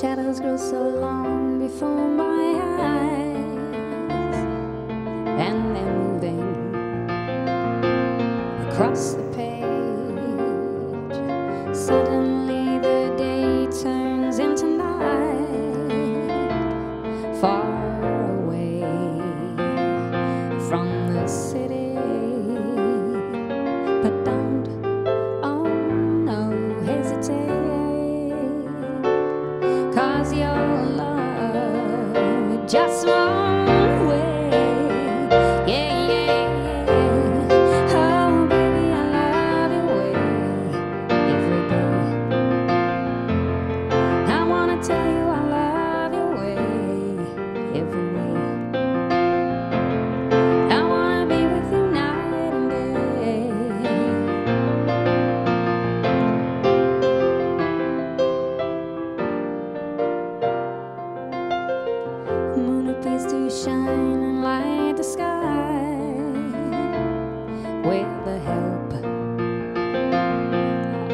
Shadows grow so long before my eyes, and they're moving across the page. Suddenly, the day turns into night, far away from the city.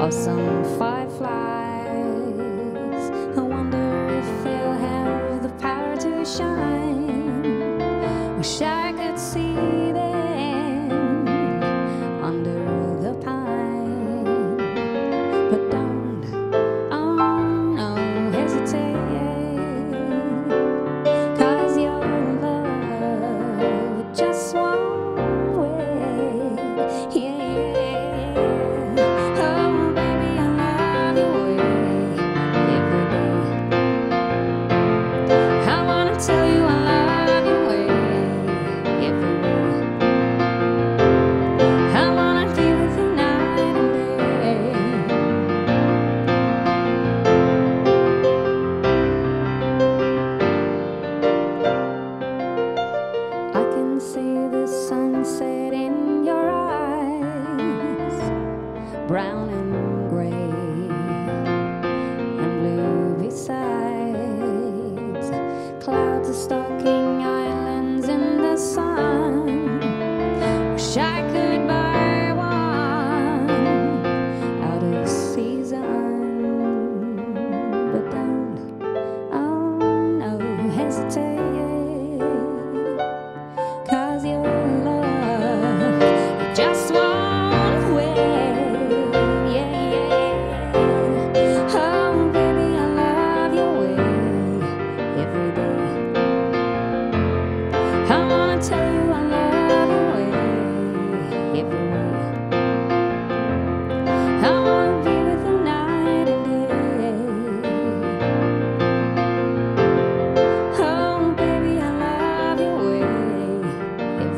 of some fireflies. I wonder if they'll have the power to shine shine. brown and gray and blue besides. Clouds are stalking islands in the sun. Wish I could.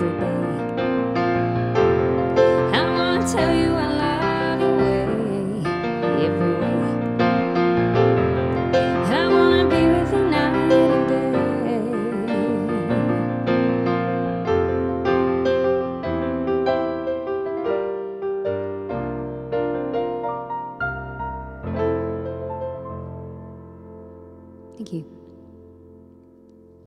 every day. I wanna tell you I love you way, every way. I wanna be with you night and day.